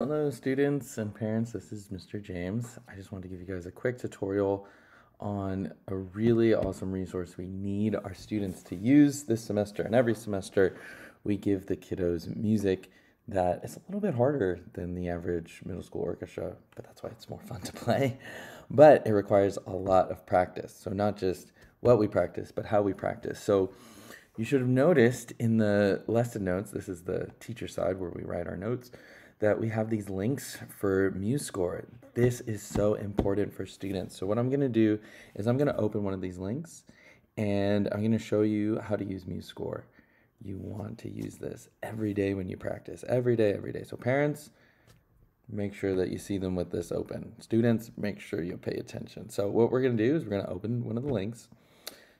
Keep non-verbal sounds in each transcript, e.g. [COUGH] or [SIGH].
Hello students and parents, this is Mr. James. I just wanted to give you guys a quick tutorial on a really awesome resource we need our students to use this semester. And every semester we give the kiddos music that is a little bit harder than the average middle school orchestra, but that's why it's more fun to play. But it requires a lot of practice. So not just what we practice, but how we practice. So you should have noticed in the lesson notes, this is the teacher side where we write our notes, that we have these links for MuseScore. This is so important for students. So what I'm going to do is I'm going to open one of these links and I'm going to show you how to use MuseScore. You want to use this every day when you practice. Every day, every day. So parents, make sure that you see them with this open. Students, make sure you pay attention. So what we're going to do is we're going to open one of the links.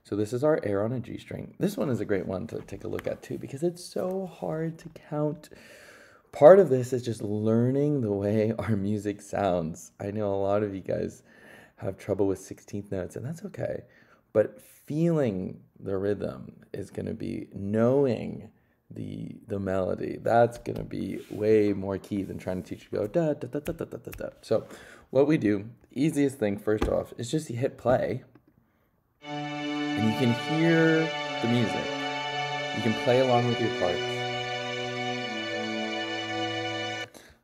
So this is our air on a G string. This one is a great one to take a look at too because it's so hard to count part of this is just learning the way [LAUGHS] our music sounds. I know a lot of you guys have trouble with 16th notes, and that's okay. But feeling the rhythm is going to be knowing the the melody. That's going to be way more key than trying to teach you to go da da da da da da da. da. So, what we do, easiest thing first off, is just hit play, and you can hear the music. You can play along with your parts.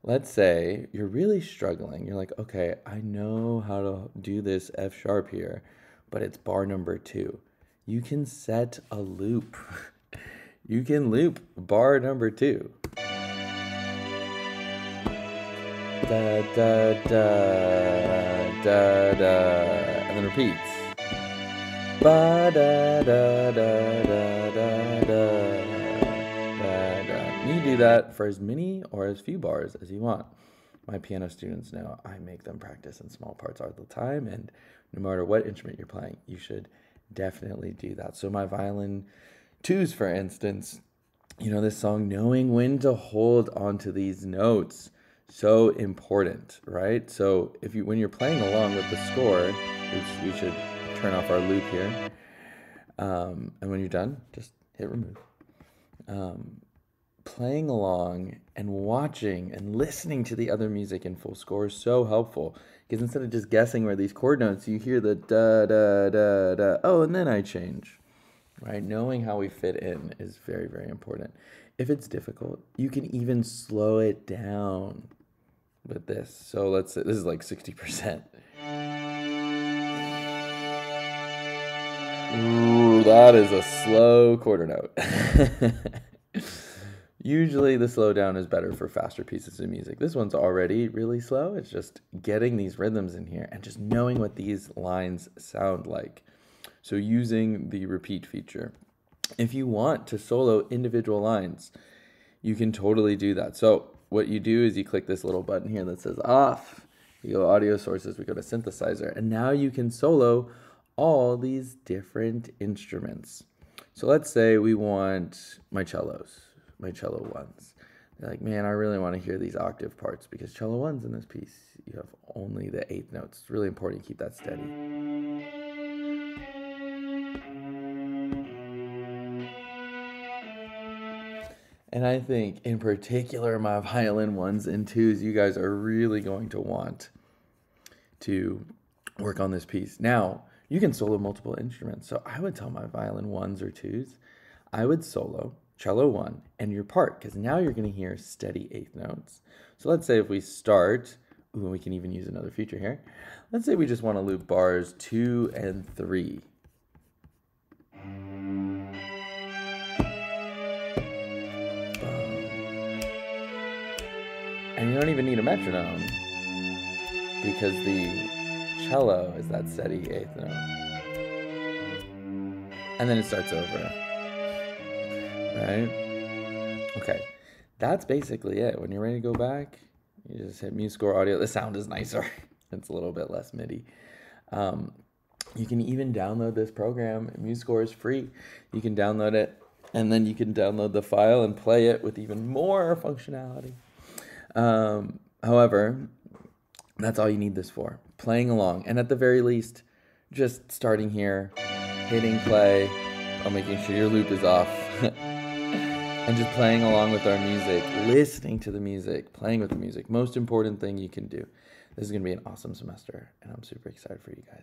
let's say you're really struggling. You're like, okay, I know how to do this F sharp here, but it's bar number two. You can set a loop. [LAUGHS] you can loop bar number two. Da da da da da and then repeats. Ba da da da da da da you do that for as many or as few bars as you want. My piano students know I make them practice in small parts all the time, and no matter what instrument you're playing, you should definitely do that. So, my violin twos, for instance, you know, this song, knowing when to hold onto these notes, so important, right? So, if you when you're playing along with the score, we should turn off our loop here, um, and when you're done, just hit remove. Um, playing along and watching and listening to the other music in full score is so helpful because instead of just guessing where these chord notes, you hear the da da da da. Oh, and then I change. Right? Knowing how we fit in is very very important. If it's difficult, you can even slow it down with this. So let's say this is like 60%. Ooh, that is a slow quarter note. [LAUGHS] Usually the slowdown is better for faster pieces of music. This one's already really slow. It's just getting these rhythms in here and just knowing what these lines sound like. So using the repeat feature. If you want to solo individual lines, you can totally do that. So what you do is you click this little button here that says off. You go audio sources, we go to synthesizer, and now you can solo all these different instruments. So let's say we want my cellos my cello ones. They're like, man, I really want to hear these octave parts because cello ones in this piece, you have only the eighth notes. It's really important to keep that steady. And I think, in particular, my violin ones and twos, you guys are really going to want to work on this piece. Now, you can solo multiple instruments. So I would tell my violin ones or twos, I would solo cello one, and your part, because now you're going to hear steady eighth notes. So let's say if we start, ooh, we can even use another feature here. Let's say we just want to loop bars two and three. And you don't even need a metronome because the cello is that steady eighth note. And then it starts over right? Okay, that's basically it. When you're ready to go back, you just hit MuseScore Audio. The sound is nicer. [LAUGHS] it's a little bit less MIDI. Um, you can even download this program. MuseScore is free. You can download it, and then you can download the file and play it with even more functionality. Um, however, that's all you need this for. Playing along, and at the very least, just starting here, hitting play, while making sure your loop is off. [LAUGHS] and just playing along with our music, listening to the music, playing with the music. Most important thing you can do. This is going to be an awesome semester, and I'm super excited for you guys.